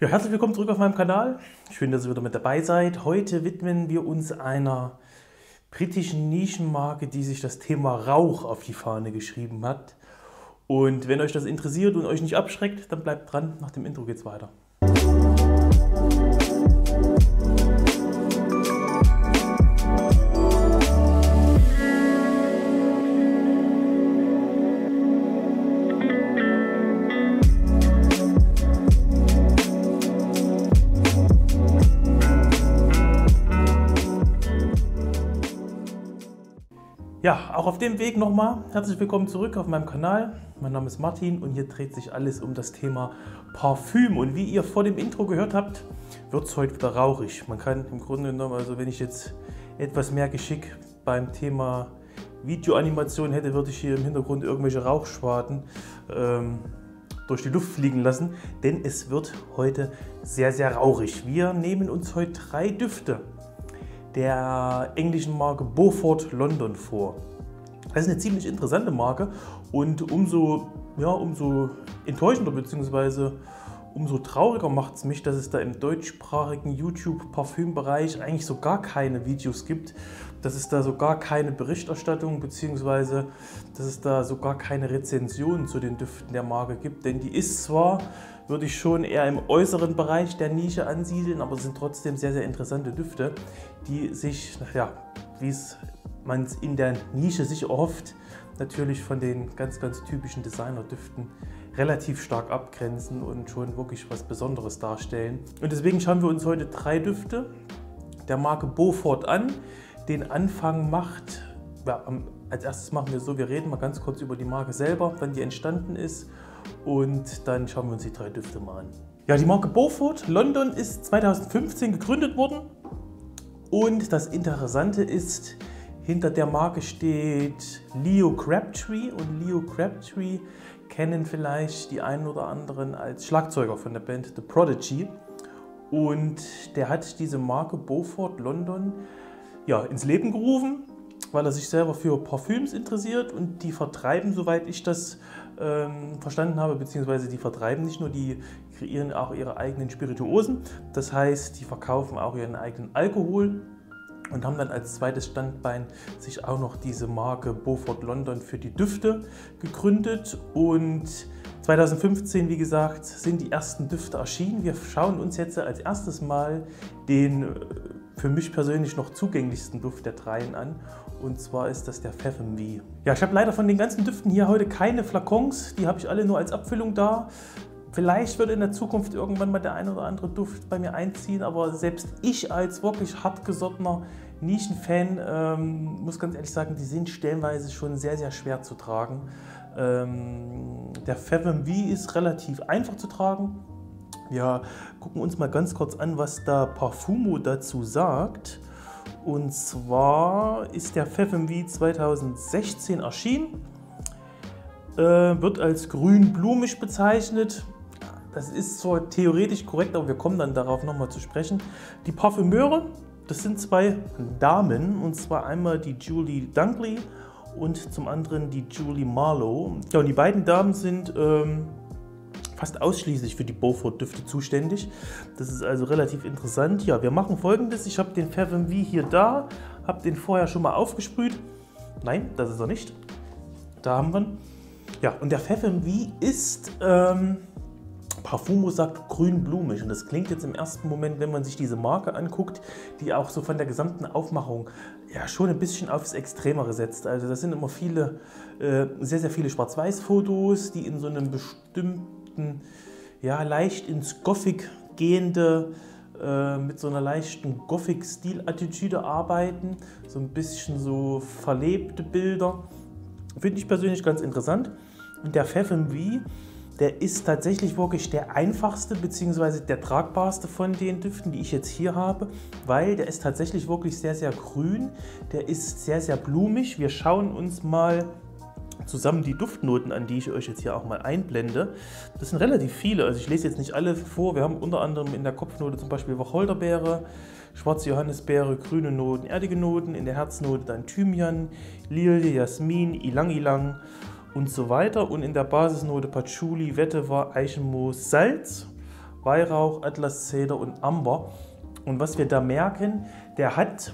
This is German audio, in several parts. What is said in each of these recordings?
Ja, herzlich willkommen zurück auf meinem Kanal. Schön, dass ihr wieder mit dabei seid. Heute widmen wir uns einer britischen Nischenmarke, die sich das Thema Rauch auf die Fahne geschrieben hat. Und wenn euch das interessiert und euch nicht abschreckt, dann bleibt dran. Nach dem Intro geht's weiter. Ja, auch auf dem Weg nochmal herzlich willkommen zurück auf meinem Kanal. Mein Name ist Martin und hier dreht sich alles um das Thema Parfüm. Und wie ihr vor dem Intro gehört habt, wird es heute wieder rauchig. Man kann im Grunde genommen, also wenn ich jetzt etwas mehr Geschick beim Thema Videoanimation hätte, würde ich hier im Hintergrund irgendwelche Rauchschwaden ähm, durch die Luft fliegen lassen, denn es wird heute sehr, sehr rauchig. Wir nehmen uns heute drei Düfte der englischen Marke Beaufort London vor. Das ist eine ziemlich interessante Marke und umso, ja, umso enttäuschender bzw. umso trauriger macht es mich, dass es da im deutschsprachigen YouTube-Parfümbereich eigentlich so gar keine Videos gibt, dass es da so gar keine Berichterstattung bzw. dass es da so gar keine Rezensionen zu den Düften der Marke gibt. Denn die ist zwar würde ich schon eher im äußeren Bereich der Nische ansiedeln, aber es sind trotzdem sehr, sehr interessante Düfte, die sich, ja, wie es man es in der Nische sich erhofft, natürlich von den ganz, ganz typischen Designer-Düften relativ stark abgrenzen und schon wirklich was Besonderes darstellen. Und deswegen schauen wir uns heute drei Düfte der Marke Beaufort an. Den Anfang macht, ja, als erstes machen wir so, wir reden mal ganz kurz über die Marke selber, wann die entstanden ist und dann schauen wir uns die drei Düfte mal an. Ja, die Marke Beaufort London ist 2015 gegründet worden. Und das Interessante ist, hinter der Marke steht Leo Crabtree. Und Leo Crabtree kennen vielleicht die einen oder anderen als Schlagzeuger von der Band The Prodigy. Und der hat diese Marke Beaufort London ja, ins Leben gerufen, weil er sich selber für Parfüms interessiert. Und die vertreiben, soweit ich das ähm, verstanden habe, beziehungsweise die vertreiben nicht nur, die kreieren auch ihre eigenen Spirituosen. Das heißt, die verkaufen auch ihren eigenen Alkohol und haben dann als zweites Standbein sich auch noch diese Marke Beaufort London für die Düfte gegründet und 2015, wie gesagt, sind die ersten Düfte erschienen. Wir schauen uns jetzt als erstes mal den äh, für mich persönlich noch zugänglichsten Duft der dreien an. Und zwar ist das der Pfeffenby. Ja, ich habe leider von den ganzen Düften hier heute keine Flakons. Die habe ich alle nur als Abfüllung da. Vielleicht wird in der Zukunft irgendwann mal der ein oder andere Duft bei mir einziehen, aber selbst ich als wirklich hartgesottener Nischenfan ähm, muss ganz ehrlich sagen, die sind stellenweise schon sehr, sehr schwer zu tragen. Ähm, der Fathom V ist relativ einfach zu tragen. Wir gucken uns mal ganz kurz an, was da Parfumo dazu sagt. Und zwar ist der V 2016 erschienen, äh, wird als grün-blumig bezeichnet. Das ist zwar theoretisch korrekt, aber wir kommen dann darauf nochmal zu sprechen. Die Parfümeure, das sind zwei Damen, und zwar einmal die Julie Dunkley und zum anderen die Julie Marlowe. Ja, und die beiden Damen sind ähm, fast ausschließlich für die Beaufort-Düfte zuständig. Das ist also relativ interessant. Ja, wir machen folgendes. Ich habe den FMV hier da, habe den vorher schon mal aufgesprüht. Nein, das ist er nicht. Da haben wir ihn. Ja, und der FMV ist ähm, Parfumo sagt grün-blumig und das klingt jetzt im ersten Moment, wenn man sich diese Marke anguckt, die auch so von der gesamten Aufmachung ja schon ein bisschen aufs Extremere setzt. Also das sind immer viele, äh, sehr, sehr viele Schwarz-Weiß-Fotos, die in so einem bestimmten, ja leicht ins Gothic gehende, äh, mit so einer leichten Gothic-Stil-Attitüde arbeiten, so ein bisschen so verlebte Bilder. Finde ich persönlich ganz interessant. Und der wie der ist tatsächlich wirklich der einfachste bzw. der tragbarste von den Düften, die ich jetzt hier habe, weil der ist tatsächlich wirklich sehr, sehr grün. Der ist sehr, sehr blumig. Wir schauen uns mal zusammen die Duftnoten an, die ich euch jetzt hier auch mal einblende. Das sind relativ viele, also ich lese jetzt nicht alle vor. Wir haben unter anderem in der Kopfnote zum Beispiel Wacholderbeere, schwarze Johannisbeere, grüne Noten, erdige Noten, in der Herznote dann Thymian, Lilie, Jasmin, Ilang Ilang und so weiter. Und in der Basisnote Patchouli, Vetiver, Eichenmoos, Salz. Weihrauch, Atlas, Zeder und Amber. Und was wir da merken, der hat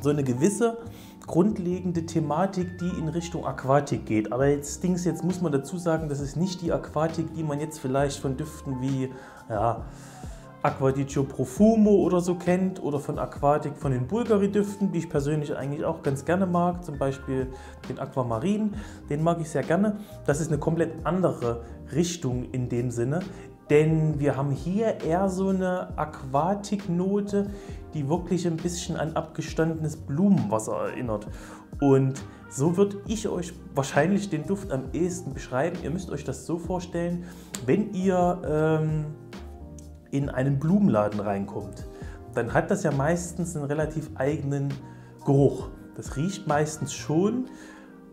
so eine gewisse grundlegende Thematik, die in Richtung Aquatik geht. Aber jetzt, Dings, jetzt muss man dazu sagen, das ist nicht die Aquatik, die man jetzt vielleicht von Düften wie ja, Aquadicio Profumo oder so kennt oder von Aquatik von den Bulgari-Düften, die ich persönlich eigentlich auch ganz gerne mag, zum Beispiel den Aquamarin, den mag ich sehr gerne. Das ist eine komplett andere Richtung in dem Sinne, denn wir haben hier eher so eine Aquatiknote, die wirklich ein bisschen an abgestandenes Blumenwasser erinnert. Und so würde ich euch wahrscheinlich den Duft am ehesten beschreiben. Ihr müsst euch das so vorstellen, wenn ihr ähm, in einen Blumenladen reinkommt, dann hat das ja meistens einen relativ eigenen Geruch. Das riecht meistens schon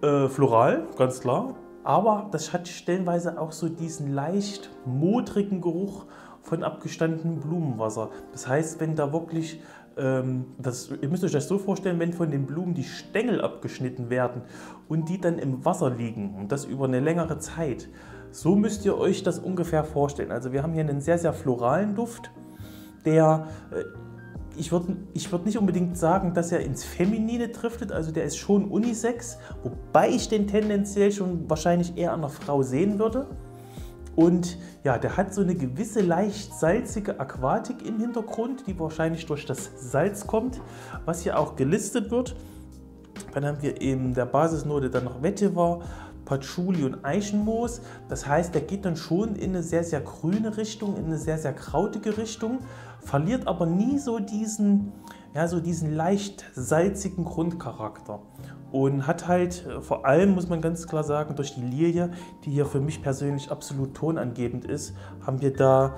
äh, floral, ganz klar, aber das hat stellenweise auch so diesen leicht modrigen Geruch von abgestandenem Blumenwasser. Das heißt, wenn da wirklich, ähm, das, ihr müsst euch das so vorstellen, wenn von den Blumen die Stängel abgeschnitten werden und die dann im Wasser liegen und das über eine längere Zeit, so müsst ihr euch das ungefähr vorstellen. Also wir haben hier einen sehr, sehr floralen Duft, der äh, ich würde ich würd nicht unbedingt sagen, dass er ins Feminine driftet, also der ist schon Unisex, wobei ich den tendenziell schon wahrscheinlich eher an einer Frau sehen würde. Und ja, der hat so eine gewisse leicht salzige Aquatik im Hintergrund, die wahrscheinlich durch das Salz kommt, was hier auch gelistet wird. Dann haben wir in der Basisnote dann noch Vetiver, Patchouli und Eichenmoos. Das heißt, der geht dann schon in eine sehr, sehr grüne Richtung, in eine sehr, sehr krautige Richtung, verliert aber nie so diesen, ja, so diesen leicht salzigen Grundcharakter. Und hat halt äh, vor allem, muss man ganz klar sagen, durch die Lilie, die hier für mich persönlich absolut tonangebend ist, haben wir da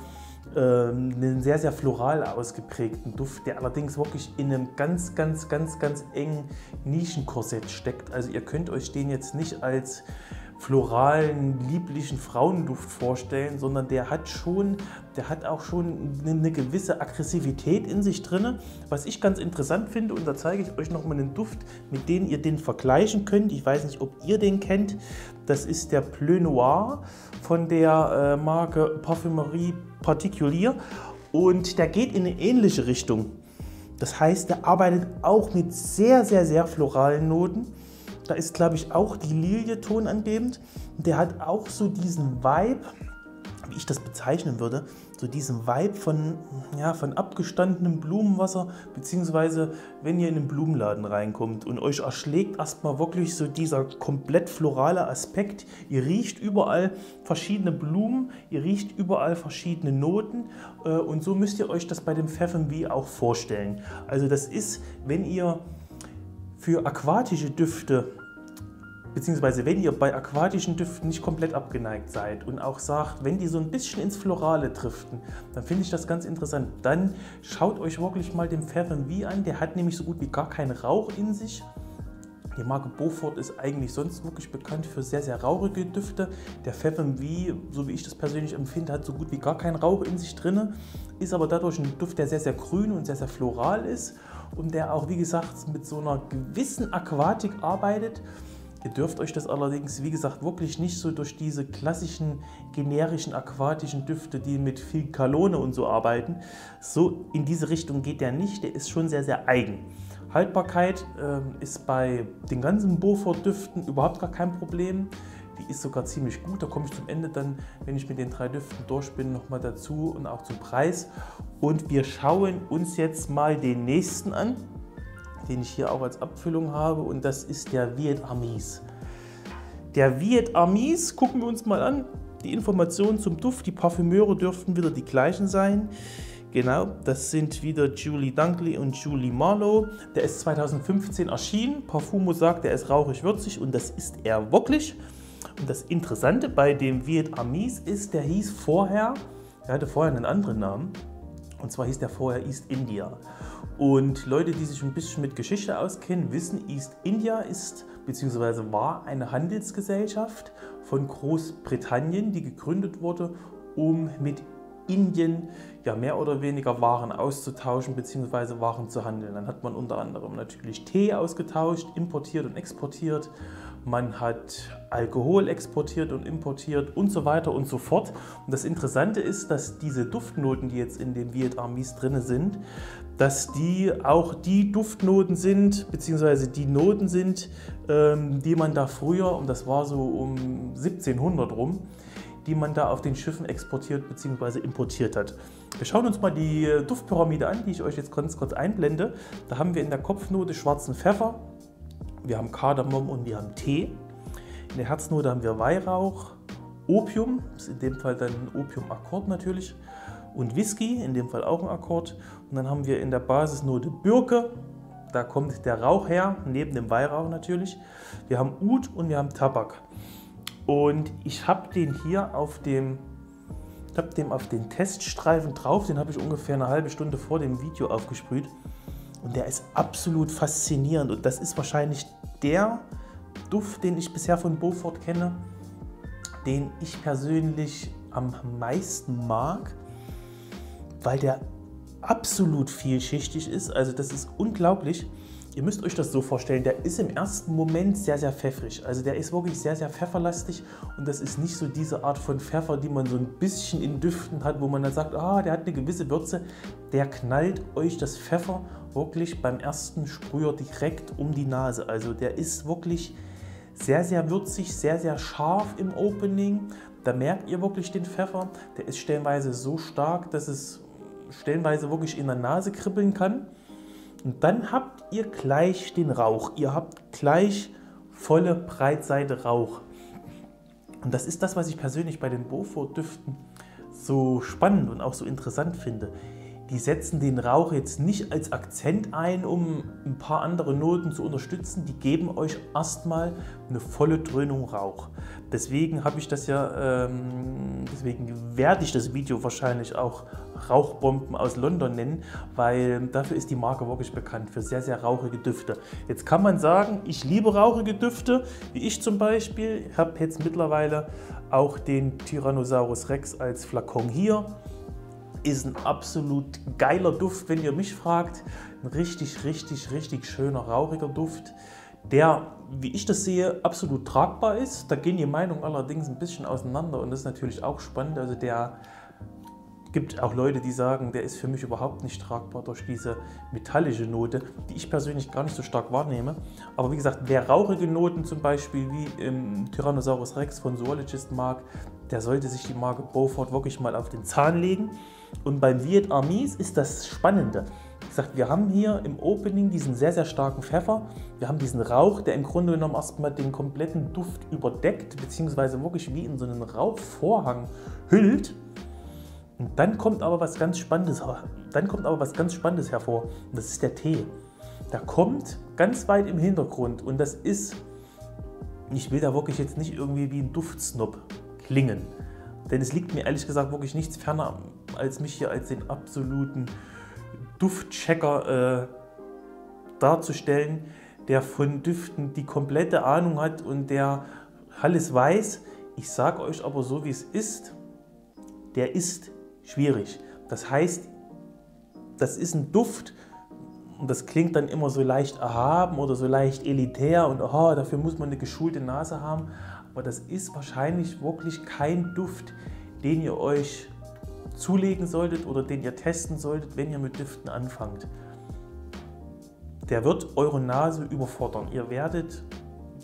ähm, einen sehr, sehr floral ausgeprägten Duft, der allerdings wirklich in einem ganz, ganz, ganz, ganz engen Nischenkorsett steckt. Also ihr könnt euch den jetzt nicht als floralen, lieblichen Frauenduft vorstellen, sondern der hat schon, der hat auch schon eine gewisse Aggressivität in sich drin, was ich ganz interessant finde und da zeige ich euch nochmal einen Duft, mit dem ihr den vergleichen könnt. Ich weiß nicht, ob ihr den kennt. Das ist der Bleu Noir von der äh, Marke Parfumerie Particulier und der geht in eine ähnliche Richtung. Das heißt, der arbeitet auch mit sehr, sehr, sehr floralen Noten. Da ist, glaube ich, auch die Lilie tonangebend. Der hat auch so diesen Vibe, wie ich das bezeichnen würde, so diesen Vibe von, ja, von abgestandenem Blumenwasser, beziehungsweise wenn ihr in den Blumenladen reinkommt und euch erschlägt erstmal wirklich so dieser komplett florale Aspekt. Ihr riecht überall verschiedene Blumen, ihr riecht überall verschiedene Noten äh, und so müsst ihr euch das bei dem Pfeffenwie auch vorstellen. Also das ist, wenn ihr für aquatische Düfte beziehungsweise wenn ihr bei aquatischen Düften nicht komplett abgeneigt seid und auch sagt, wenn die so ein bisschen ins Florale driften, dann finde ich das ganz interessant. Dann schaut euch wirklich mal den Pfeffer wie an, der hat nämlich so gut wie gar keinen Rauch in sich. Die Marke Beaufort ist eigentlich sonst wirklich bekannt für sehr, sehr rauchige Düfte. Der Pfeffer wie, so wie ich das persönlich empfinde, hat so gut wie gar keinen Rauch in sich drin, ist aber dadurch ein Duft, der sehr, sehr grün und sehr, sehr floral ist und der auch, wie gesagt, mit so einer gewissen Aquatik arbeitet. Ihr dürft euch das allerdings, wie gesagt, wirklich nicht so durch diese klassischen generischen aquatischen Düfte, die mit viel Kalone und so arbeiten, so in diese Richtung geht der nicht. Der ist schon sehr, sehr eigen. Haltbarkeit äh, ist bei den ganzen Beaufort-Düften überhaupt gar kein Problem. Die ist sogar ziemlich gut. Da komme ich zum Ende dann, wenn ich mit den drei Düften durch bin, nochmal dazu und auch zum Preis. Und wir schauen uns jetzt mal den nächsten an den ich hier auch als Abfüllung habe und das ist der Viet Amis. Der Viet Amis, gucken wir uns mal an, die Informationen zum Duft, die Parfümeure dürften wieder die gleichen sein. Genau, das sind wieder Julie Dunkley und Julie Marlowe. Der ist 2015 erschienen. Parfumo sagt, der ist rauchig-würzig und das ist er wirklich. Und das Interessante bei dem Viet Amis ist, der hieß vorher, er hatte vorher einen anderen Namen, und zwar hieß der vorher East India. Und Leute, die sich ein bisschen mit Geschichte auskennen, wissen, East India ist bzw. war eine Handelsgesellschaft von Großbritannien, die gegründet wurde, um mit Indien ja mehr oder weniger Waren auszutauschen bzw. Waren zu handeln. Dann hat man unter anderem natürlich Tee ausgetauscht, importiert und exportiert. Man hat Alkohol exportiert und importiert und so weiter und so fort. Und das Interessante ist, dass diese Duftnoten, die jetzt in den Viet Armies drin sind, dass die auch die Duftnoten sind, beziehungsweise die Noten sind, ähm, die man da früher, und das war so um 1700 rum, die man da auf den Schiffen exportiert bzw. importiert hat. Wir schauen uns mal die Duftpyramide an, die ich euch jetzt ganz kurz einblende. Da haben wir in der Kopfnote schwarzen Pfeffer, wir haben Kardamom und wir haben Tee. In der Herznote haben wir Weihrauch, Opium, ist in dem Fall dann ein Opiumakkord natürlich, und Whisky, in dem Fall auch ein Akkord. Und dann haben wir in der Basisnote Birke, da kommt der Rauch her, neben dem Weihrauch natürlich. Wir haben Ud und wir haben Tabak. Und ich habe den hier auf dem, ich habe dem auf den Teststreifen drauf, den habe ich ungefähr eine halbe Stunde vor dem Video aufgesprüht. Und der ist absolut faszinierend. Und das ist wahrscheinlich der Duft, den ich bisher von Beaufort kenne, den ich persönlich am meisten mag, weil der absolut vielschichtig ist. Also das ist unglaublich. Ihr müsst euch das so vorstellen, der ist im ersten Moment sehr, sehr pfeffrig. Also der ist wirklich sehr, sehr pfefferlastig und das ist nicht so diese Art von Pfeffer, die man so ein bisschen in Düften hat, wo man dann sagt, ah, der hat eine gewisse Würze. Der knallt euch das Pfeffer wirklich beim ersten Sprüher direkt um die Nase. Also der ist wirklich sehr, sehr würzig, sehr, sehr scharf im Opening. Da merkt ihr wirklich den Pfeffer. Der ist stellenweise so stark, dass es stellenweise wirklich in der Nase kribbeln kann. Und dann habt ihr gleich den Rauch. Ihr habt gleich volle Breitseite Rauch. Und das ist das, was ich persönlich bei den Beaufort-Düften so spannend und auch so interessant finde. Die setzen den Rauch jetzt nicht als Akzent ein, um ein paar andere Noten zu unterstützen. Die geben euch erstmal eine volle Dröhnung Rauch. Deswegen habe ich das ja, ähm, deswegen werde ich das Video wahrscheinlich auch Rauchbomben aus London nennen, weil dafür ist die Marke wirklich bekannt, für sehr, sehr rauchige Düfte. Jetzt kann man sagen, ich liebe rauchige Düfte, wie ich zum Beispiel. Ich habe jetzt mittlerweile auch den Tyrannosaurus Rex als Flakon hier. Ist ein absolut geiler Duft, wenn ihr mich fragt. Ein richtig, richtig, richtig schöner, rauchiger Duft der, wie ich das sehe, absolut tragbar ist. Da gehen die Meinungen allerdings ein bisschen auseinander und das ist natürlich auch spannend. Also der gibt auch Leute, die sagen, der ist für mich überhaupt nicht tragbar durch diese metallische Note, die ich persönlich gar nicht so stark wahrnehme. Aber wie gesagt, wer rauchige Noten zum Beispiel wie im Tyrannosaurus Rex von Zoologist mag, der sollte sich die Marke Beaufort wirklich mal auf den Zahn legen. Und beim Viet Armies ist das Spannende. Wie gesagt, wir haben hier im Opening diesen sehr, sehr starken Pfeffer. Wir haben diesen Rauch, der im Grunde genommen erstmal den kompletten Duft überdeckt, beziehungsweise wirklich wie in so einen Rauchvorhang hüllt. Und dann kommt aber was ganz Spannendes, dann kommt aber was ganz Spannendes hervor. Und das ist der Tee. Der kommt ganz weit im Hintergrund und das ist, ich will da wirklich jetzt nicht irgendwie wie ein Duftsnob klingen. Denn es liegt mir ehrlich gesagt wirklich nichts ferner, als mich hier als den absoluten Duftchecker äh, darzustellen, der von Düften die komplette Ahnung hat und der alles weiß. Ich sage euch aber so, wie es ist, der ist schwierig. Das heißt, das ist ein Duft und das klingt dann immer so leicht erhaben oder so leicht elitär und oh, dafür muss man eine geschulte Nase haben. Aber das ist wahrscheinlich wirklich kein Duft, den ihr euch zulegen solltet oder den ihr testen solltet, wenn ihr mit Düften anfangt. Der wird eure Nase überfordern. Ihr werdet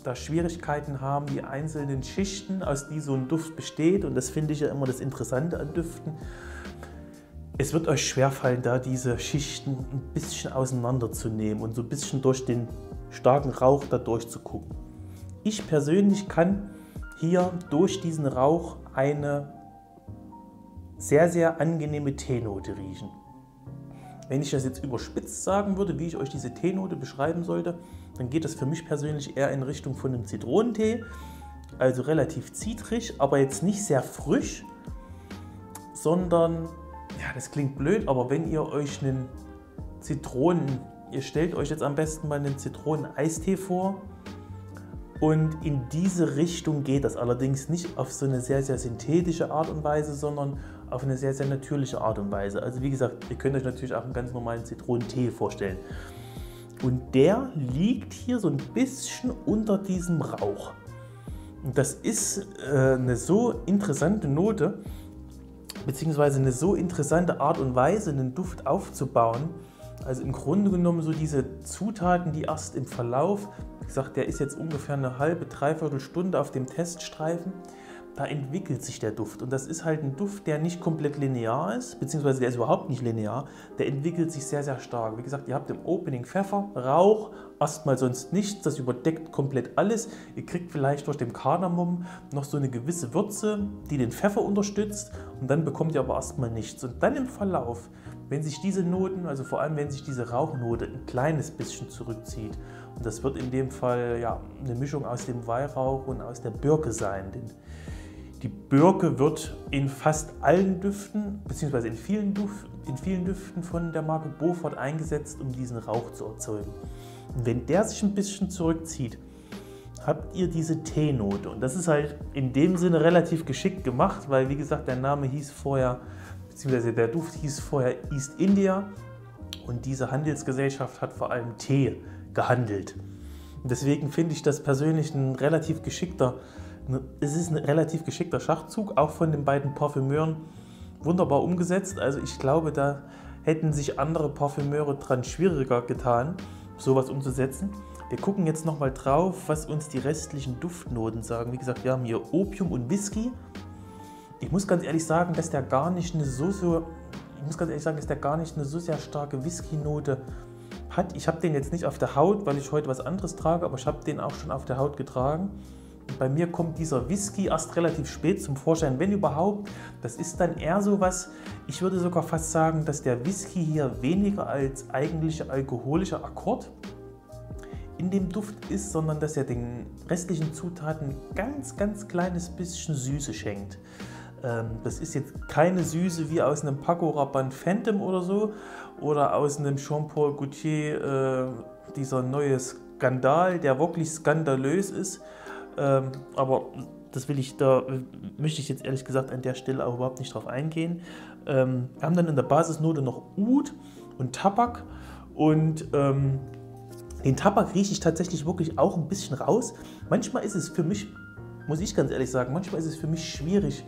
da Schwierigkeiten haben, die einzelnen Schichten, aus die so ein Duft besteht, und das finde ich ja immer das Interessante an Düften, es wird euch schwerfallen, da diese Schichten ein bisschen auseinanderzunehmen und so ein bisschen durch den starken Rauch da durchzugucken. Ich persönlich kann hier durch diesen Rauch eine sehr, sehr angenehme Teenote riechen. Wenn ich das jetzt überspitzt sagen würde, wie ich euch diese Teenote beschreiben sollte, dann geht das für mich persönlich eher in Richtung von einem Zitronentee. Also relativ zitrig, aber jetzt nicht sehr frisch, sondern, ja, das klingt blöd, aber wenn ihr euch einen Zitronen, ihr stellt euch jetzt am besten mal einen Zitroneneistee vor und in diese Richtung geht das allerdings nicht auf so eine sehr, sehr synthetische Art und Weise, sondern auf eine sehr, sehr natürliche Art und Weise. Also wie gesagt, ihr könnt euch natürlich auch einen ganz normalen Zitronentee vorstellen. Und der liegt hier so ein bisschen unter diesem Rauch. Und das ist äh, eine so interessante Note, beziehungsweise eine so interessante Art und Weise, einen Duft aufzubauen. Also im Grunde genommen so diese Zutaten, die erst im Verlauf, gesagt, der ist jetzt ungefähr eine halbe, dreiviertel Stunde auf dem Teststreifen, da entwickelt sich der Duft. Und das ist halt ein Duft, der nicht komplett linear ist, beziehungsweise der ist überhaupt nicht linear. Der entwickelt sich sehr, sehr stark. Wie gesagt, ihr habt im Opening Pfeffer, Rauch, erstmal sonst nichts. Das überdeckt komplett alles. Ihr kriegt vielleicht durch den Kardamom noch so eine gewisse Würze, die den Pfeffer unterstützt. Und dann bekommt ihr aber erstmal nichts. Und dann im Verlauf, wenn sich diese Noten, also vor allem wenn sich diese Rauchnote ein kleines bisschen zurückzieht, das wird in dem Fall ja eine Mischung aus dem Weihrauch und aus der Birke sein. Denn die Birke wird in fast allen Düften, beziehungsweise in vielen, Duft, in vielen Düften von der Marke Beaufort eingesetzt, um diesen Rauch zu erzeugen. Und wenn der sich ein bisschen zurückzieht, habt ihr diese Teenote. Und das ist halt in dem Sinne relativ geschickt gemacht, weil wie gesagt, der Name hieß vorher, beziehungsweise der Duft hieß vorher East India und diese Handelsgesellschaft hat vor allem Tee gehandelt. Deswegen finde ich das persönlich ein relativ geschickter Ne, es ist ein relativ geschickter Schachzug, auch von den beiden Parfümeuren wunderbar umgesetzt. Also ich glaube, da hätten sich andere Parfümeure dran schwieriger getan, sowas umzusetzen. Wir gucken jetzt nochmal drauf, was uns die restlichen Duftnoten sagen. Wie gesagt, wir haben hier Opium und Whisky. Ich muss ganz ehrlich sagen, dass der gar nicht eine so, so ich muss ganz ehrlich sagen, dass der gar nicht eine so sehr starke Whisky-Note hat. Ich habe den jetzt nicht auf der Haut, weil ich heute was anderes trage, aber ich habe den auch schon auf der Haut getragen. Bei mir kommt dieser Whisky erst relativ spät zum Vorschein, wenn überhaupt. Das ist dann eher so was, ich würde sogar fast sagen, dass der Whisky hier weniger als eigentlicher alkoholischer Akkord in dem Duft ist, sondern dass er den restlichen Zutaten ganz, ganz kleines bisschen Süße schenkt. Ähm, das ist jetzt keine Süße wie aus einem Paco Rabanne Phantom oder so oder aus einem Jean-Paul Gaultier, äh, dieser neue Skandal, der wirklich skandalös ist, ähm, aber das will ich, da möchte ich jetzt ehrlich gesagt an der Stelle auch überhaupt nicht drauf eingehen. Ähm, wir haben dann in der Basisnote noch Oud und Tabak und ähm, den Tabak rieche ich tatsächlich wirklich auch ein bisschen raus. Manchmal ist es für mich, muss ich ganz ehrlich sagen, manchmal ist es für mich schwierig,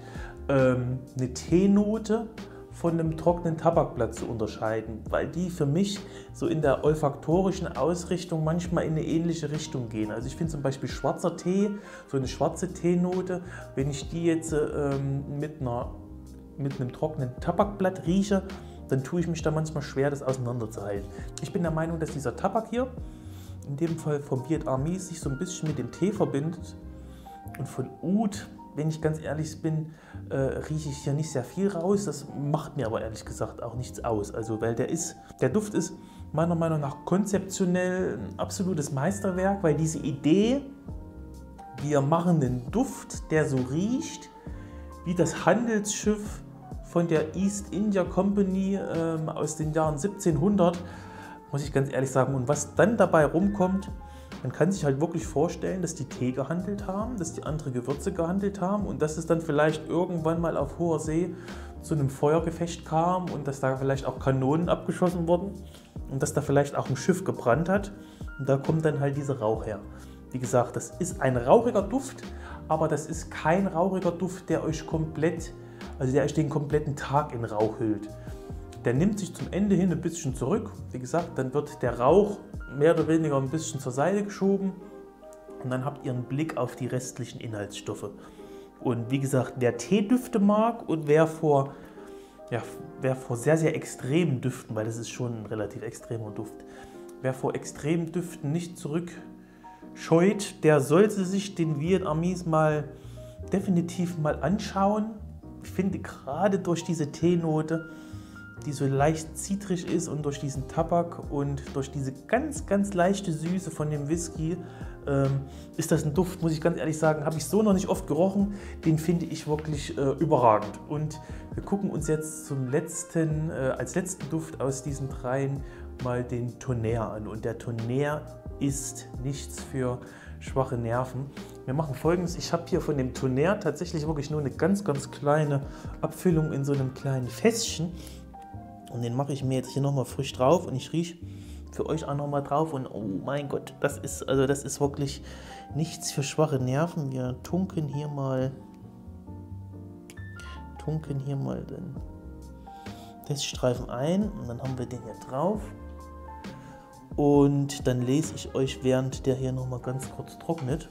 ähm, eine Teenote von einem trockenen Tabakblatt zu unterscheiden, weil die für mich so in der olfaktorischen Ausrichtung manchmal in eine ähnliche Richtung gehen. Also ich finde zum Beispiel schwarzer Tee, so eine schwarze Teenote, wenn ich die jetzt ähm, mit, einer, mit einem trockenen Tabakblatt rieche, dann tue ich mich da manchmal schwer, das auseinanderzuhalten. Ich bin der Meinung, dass dieser Tabak hier, in dem Fall vom Piet Armis, sich so ein bisschen mit dem Tee verbindet und von Oud wenn ich ganz ehrlich bin, äh, rieche ich hier nicht sehr viel raus. Das macht mir aber ehrlich gesagt auch nichts aus. Also, weil der ist, der Duft ist meiner Meinung nach konzeptionell ein absolutes Meisterwerk, weil diese Idee, wir machen einen Duft, der so riecht, wie das Handelsschiff von der East India Company ähm, aus den Jahren 1700, muss ich ganz ehrlich sagen. Und was dann dabei rumkommt, man kann sich halt wirklich vorstellen, dass die Tee gehandelt haben, dass die andere Gewürze gehandelt haben und dass es dann vielleicht irgendwann mal auf hoher See zu einem Feuergefecht kam und dass da vielleicht auch Kanonen abgeschossen wurden und dass da vielleicht auch ein Schiff gebrannt hat. Und da kommt dann halt dieser Rauch her. Wie gesagt, das ist ein rauchiger Duft, aber das ist kein rauchiger Duft, der euch komplett, also der euch den kompletten Tag in Rauch hüllt. Der nimmt sich zum Ende hin ein bisschen zurück. Wie gesagt, dann wird der Rauch mehr oder weniger ein bisschen zur Seite geschoben und dann habt ihr einen Blick auf die restlichen Inhaltsstoffe. Und wie gesagt, wer Teedüfte mag und wer vor, ja, wer vor sehr, sehr extremen Düften, weil das ist schon ein relativ extremer Duft, wer vor extremen Düften nicht zurückscheut, der sollte sich den Vietnamis mal definitiv mal anschauen. Ich finde gerade durch diese Teenote die so leicht zitrig ist und durch diesen Tabak und durch diese ganz, ganz leichte Süße von dem Whisky ähm, ist das ein Duft, muss ich ganz ehrlich sagen, habe ich so noch nicht oft gerochen. Den finde ich wirklich äh, überragend. Und wir gucken uns jetzt zum letzten, äh, als letzten Duft aus diesen dreien mal den Tonnerre an. Und der Tonnerre ist nichts für schwache Nerven. Wir machen folgendes: Ich habe hier von dem Tonnerre tatsächlich wirklich nur eine ganz, ganz kleine Abfüllung in so einem kleinen Fässchen. Und den mache ich mir jetzt hier nochmal frisch drauf und ich rieche für euch auch nochmal drauf. Und oh mein Gott, das ist, also das ist wirklich nichts für schwache Nerven. Wir tunken hier mal, tunken hier mal den Teststreifen ein und dann haben wir den hier drauf. Und dann lese ich euch, während der hier nochmal ganz kurz trocknet,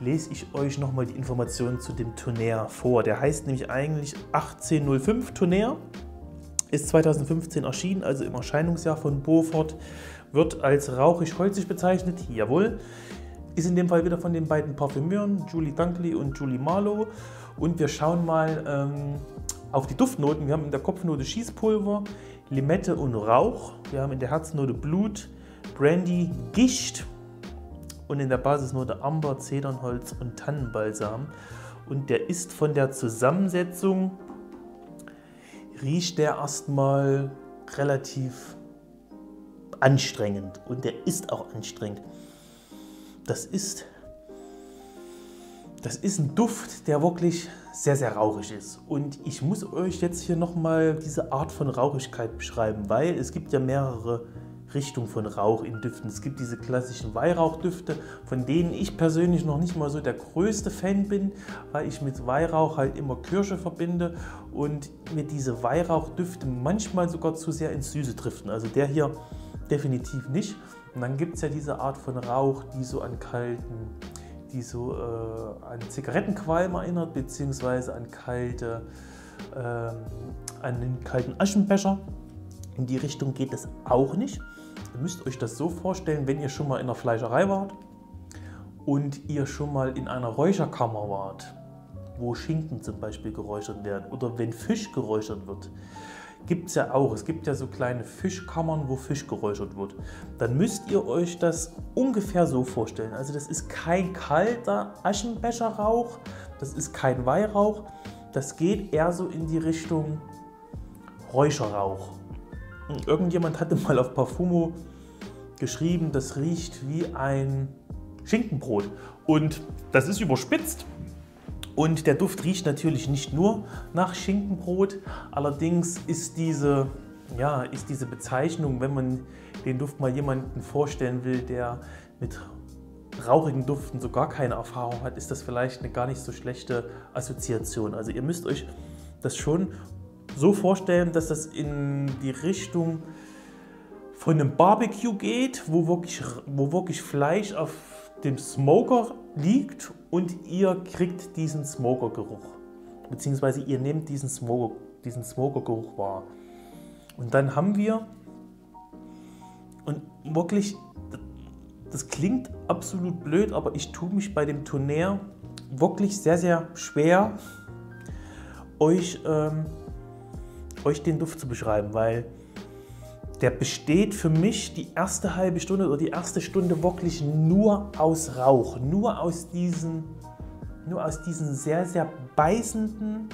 lese ich euch nochmal die Informationen zu dem Tonnerre vor. Der heißt nämlich eigentlich 1805 Tonnerre, ist 2015 erschienen, also im Erscheinungsjahr von Beaufort, wird als rauchig-holzig bezeichnet, jawohl. Ist in dem Fall wieder von den beiden Parfümeuren, Julie Dunkley und Julie Marlowe. Und wir schauen mal ähm, auf die Duftnoten. Wir haben in der Kopfnote Schießpulver, Limette und Rauch. Wir haben in der Herznote Blut, Brandy, Gischt und in der Basisnote Amber, Zedernholz und Tannenbalsam. Und der ist von der Zusammensetzung, riecht der erstmal relativ anstrengend und der ist auch anstrengend. Das ist, das ist ein Duft, der wirklich sehr, sehr rauchig ist. Und ich muss euch jetzt hier nochmal diese Art von Rauchigkeit beschreiben, weil es gibt ja mehrere Richtungen von Rauch in Düften. Es gibt diese klassischen Weihrauchdüfte, von denen ich persönlich noch nicht mal so der größte Fan bin, weil ich mit Weihrauch halt immer Kirsche verbinde und mir diese Weihrauchdüfte manchmal sogar zu sehr ins Süße driften. Also der hier definitiv nicht. Und dann gibt es ja diese Art von Rauch, die so an kalten die so äh, an Zigarettenqualm erinnert, beziehungsweise an kalte, äh, an den kalten Aschenbecher. In die Richtung geht es auch nicht. Ihr müsst euch das so vorstellen, wenn ihr schon mal in der Fleischerei wart und ihr schon mal in einer Räucherkammer wart, wo Schinken zum Beispiel geräuchert werden oder wenn Fisch geräuchert wird gibt es ja auch. Es gibt ja so kleine Fischkammern, wo Fisch geräuchert wird. Dann müsst ihr euch das ungefähr so vorstellen. Also das ist kein kalter Aschenbecherrauch, das ist kein Weihrauch, das geht eher so in die Richtung Räucherrauch. Irgendjemand hatte mal auf Parfumo geschrieben, das riecht wie ein Schinkenbrot. Und das ist überspitzt, und der Duft riecht natürlich nicht nur nach Schinkenbrot, allerdings ist diese, ja, ist diese Bezeichnung, wenn man den Duft mal jemanden vorstellen will, der mit rauchigen Duften so gar keine Erfahrung hat, ist das vielleicht eine gar nicht so schlechte Assoziation. Also ihr müsst euch das schon so vorstellen, dass das in die Richtung von einem Barbecue geht, wo wirklich, wo wirklich Fleisch auf dem Smoker liegt und ihr kriegt diesen Smokergeruch. Beziehungsweise ihr nehmt diesen, Smoker, diesen Smokergeruch wahr. Und dann haben wir, und wirklich, das klingt absolut blöd, aber ich tue mich bei dem Tonnerre wirklich sehr, sehr schwer, euch, ähm, euch den Duft zu beschreiben, weil der besteht für mich die erste halbe Stunde oder die erste Stunde wirklich nur aus Rauch, nur aus diesen, nur aus diesen sehr, sehr beißenden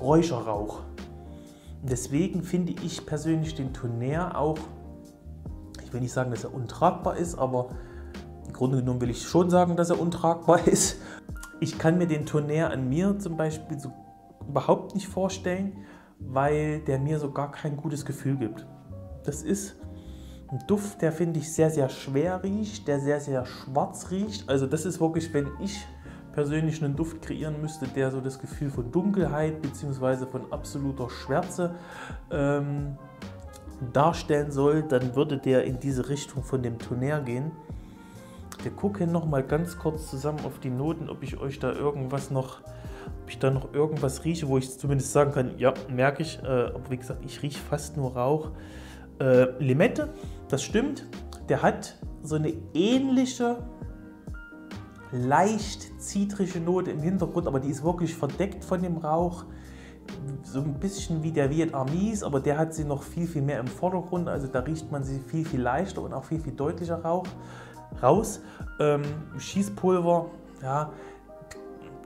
Räucherrauch. Und deswegen finde ich persönlich den Tonnerre auch, ich will nicht sagen, dass er untragbar ist, aber im Grunde genommen will ich schon sagen, dass er untragbar ist. Ich kann mir den Tonnerre an mir zum Beispiel so überhaupt nicht vorstellen, weil der mir so gar kein gutes Gefühl gibt. Das ist ein Duft, der finde ich sehr, sehr schwer riecht, der sehr, sehr schwarz riecht. Also das ist wirklich, wenn ich persönlich einen Duft kreieren müsste, der so das Gefühl von Dunkelheit bzw. von absoluter Schwärze ähm, darstellen soll, dann würde der in diese Richtung von dem Tonnerre gehen. Wir gucken noch mal ganz kurz zusammen auf die Noten, ob ich euch da irgendwas noch, ob ich da noch irgendwas rieche, wo ich zumindest sagen kann, ja, merke ich. Äh, aber wie gesagt, ich rieche fast nur Rauch. Äh, Limette, das stimmt, der hat so eine ähnliche, leicht zitrische Note im Hintergrund, aber die ist wirklich verdeckt von dem Rauch. So ein bisschen wie der Vietnamese, aber der hat sie noch viel, viel mehr im Vordergrund. Also da riecht man sie viel, viel leichter und auch viel, viel deutlicher Rauch, raus. Ähm, Schießpulver, ja,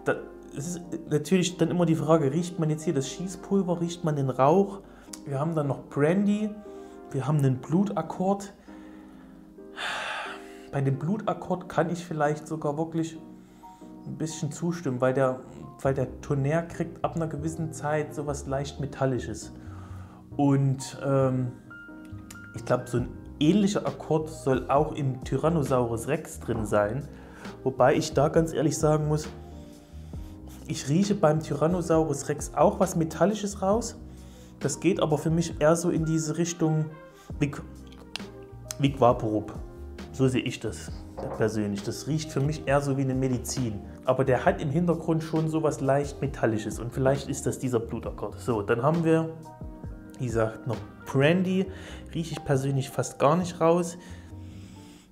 da, es ist natürlich dann immer die Frage, riecht man jetzt hier das Schießpulver, riecht man den Rauch? Wir haben dann noch Brandy, wir haben einen Blutakkord. Bei dem Blutakkord kann ich vielleicht sogar wirklich ein bisschen zustimmen, weil der, weil der Tonnerre kriegt ab einer gewissen Zeit sowas leicht Metallisches. Und ähm, Ich glaube, so ein ähnlicher Akkord soll auch im Tyrannosaurus Rex drin sein. Wobei ich da ganz ehrlich sagen muss, ich rieche beim Tyrannosaurus Rex auch was Metallisches raus. Das geht aber für mich eher so in diese Richtung Vic Vaporub. So sehe ich das persönlich. Das riecht für mich eher so wie eine Medizin. Aber der hat im Hintergrund schon so was leicht Metallisches und vielleicht ist das dieser Blutakkord. So, dann haben wir, wie gesagt, noch Brandy. Rieche ich persönlich fast gar nicht raus.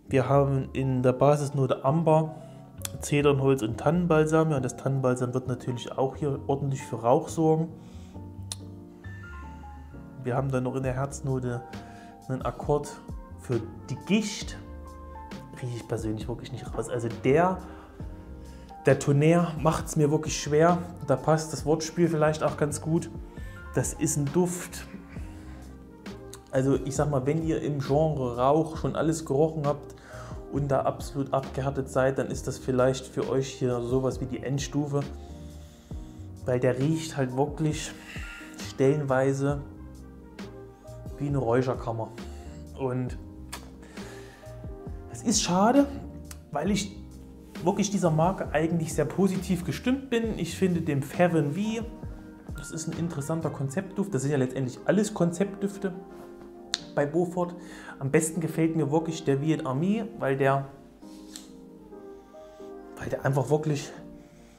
Wir haben in der Basisnote Amber, Zedernholz und Tannenbalsam. Ja, und das Tannenbalsam wird natürlich auch hier ordentlich für Rauch sorgen. Wir haben dann noch in der Herznote einen Akkord für die Gicht rieche ich persönlich wirklich nicht raus. Also der, der Tonnerre macht es mir wirklich schwer. Da passt das Wortspiel vielleicht auch ganz gut. Das ist ein Duft. Also ich sag mal, wenn ihr im Genre Rauch schon alles gerochen habt und da absolut abgehärtet seid, dann ist das vielleicht für euch hier sowas wie die Endstufe. Weil der riecht halt wirklich stellenweise wie eine Räucherkammer. Und es ist schade, weil ich wirklich dieser Marke eigentlich sehr positiv gestimmt bin. Ich finde den Ferren V, das ist ein interessanter Konzeptduft. Das sind ja letztendlich alles Konzeptdüfte bei Beaufort. Am besten gefällt mir wirklich der Viet Army, weil der, weil der einfach wirklich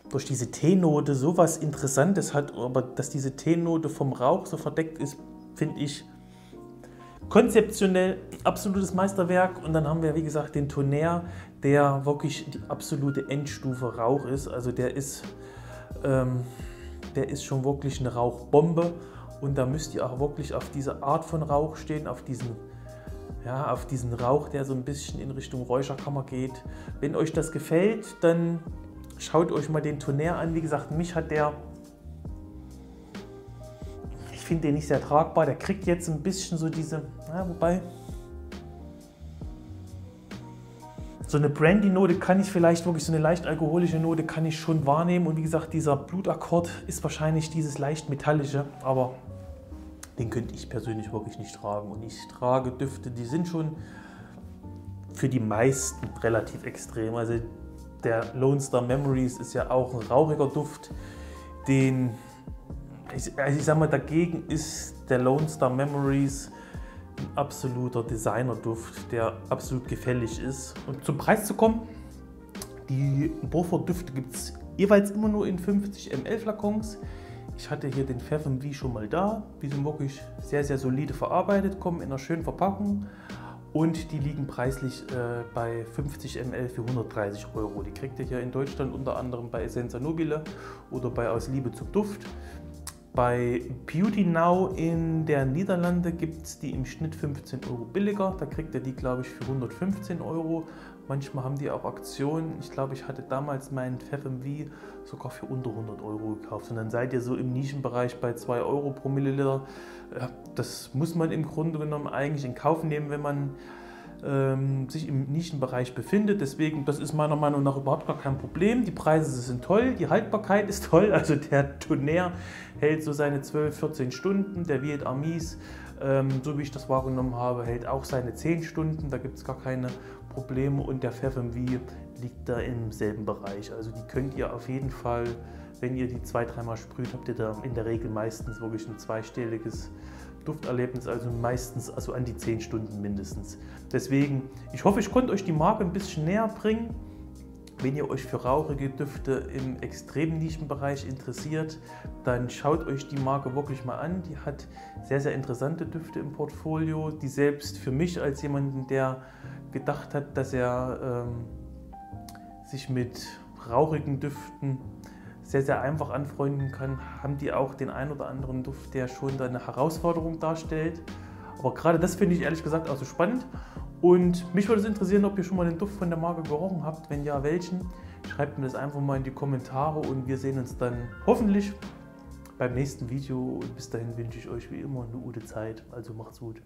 durch diese Teenote so was Interessantes hat, aber dass diese Teenote vom Rauch so verdeckt ist, finde ich konzeptionell absolutes Meisterwerk. Und dann haben wir, wie gesagt, den Tonnerre, der wirklich die absolute Endstufe Rauch ist. Also der ist, ähm, der ist schon wirklich eine Rauchbombe. Und da müsst ihr auch wirklich auf diese Art von Rauch stehen, auf diesen, ja, auf diesen Rauch, der so ein bisschen in Richtung Räucherkammer geht. Wenn euch das gefällt, dann schaut euch mal den Tonnerre an. Wie gesagt, mich hat der finde den nicht sehr tragbar. Der kriegt jetzt ein bisschen so diese, ja, wobei, so eine Brandy-Note kann ich vielleicht wirklich, so eine leicht alkoholische Note kann ich schon wahrnehmen. Und wie gesagt, dieser Blutakkord ist wahrscheinlich dieses leicht metallische, aber den könnte ich persönlich wirklich nicht tragen. Und ich trage Düfte, die sind schon für die meisten relativ extrem. Also der Lone Star Memories ist ja auch ein rauchiger Duft, den ich, also ich sag mal, dagegen ist der Lone Star Memories absoluter Designerduft, der absolut gefällig ist. Und zum Preis zu kommen, die Beaufort Düfte gibt es jeweils immer nur in 50 ml Flakons. Ich hatte hier den Pfeffer wie schon mal da. Die sind wirklich sehr, sehr solide verarbeitet, kommen in einer schönen Verpackung und die liegen preislich äh, bei 50 ml für 130 Euro. Die kriegt ihr hier in Deutschland unter anderem bei Essenza Nobile oder bei Aus Liebe zum Duft. Bei Beauty Now in der Niederlande gibt es die im Schnitt 15 Euro billiger. Da kriegt ihr die, glaube ich, für 115 Euro. Manchmal haben die auch Aktionen. Ich glaube, ich hatte damals meinen FFMV sogar für unter 100 Euro gekauft. Und dann seid ihr so im Nischenbereich bei 2 Euro pro Milliliter. Das muss man im Grunde genommen eigentlich in Kauf nehmen, wenn man sich im Nischenbereich befindet. Deswegen, das ist meiner Meinung nach überhaupt gar kein Problem. Die Preise sind toll, die Haltbarkeit ist toll. Also der Tonnerre hält so seine 12, 14 Stunden. Der Viet Amis, ähm, so wie ich das wahrgenommen habe, hält auch seine 10 Stunden. Da gibt es gar keine Probleme. Und der FFMV liegt da im selben Bereich. Also die könnt ihr auf jeden Fall, wenn ihr die zwei, dreimal sprüht, habt ihr da in der Regel meistens wirklich ein zweistelliges Dufterlebnis, also meistens also an die 10 Stunden mindestens. Deswegen, ich hoffe, ich konnte euch die Marke ein bisschen näher bringen. Wenn ihr euch für rauchige Düfte im extremen Nischenbereich interessiert, dann schaut euch die Marke wirklich mal an. Die hat sehr, sehr interessante Düfte im Portfolio, die selbst für mich als jemanden, der gedacht hat, dass er ähm, sich mit rauchigen Düften sehr, sehr einfach anfreunden kann, haben die auch den ein oder anderen Duft, der schon eine Herausforderung darstellt. Aber gerade das finde ich ehrlich gesagt auch so spannend. Und mich würde es interessieren, ob ihr schon mal den Duft von der Marke gerochen habt. Wenn ja, welchen? Schreibt mir das einfach mal in die Kommentare und wir sehen uns dann hoffentlich beim nächsten Video. Und bis dahin wünsche ich euch wie immer eine gute Zeit. Also macht's gut.